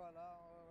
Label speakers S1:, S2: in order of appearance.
S1: Escola. Euh,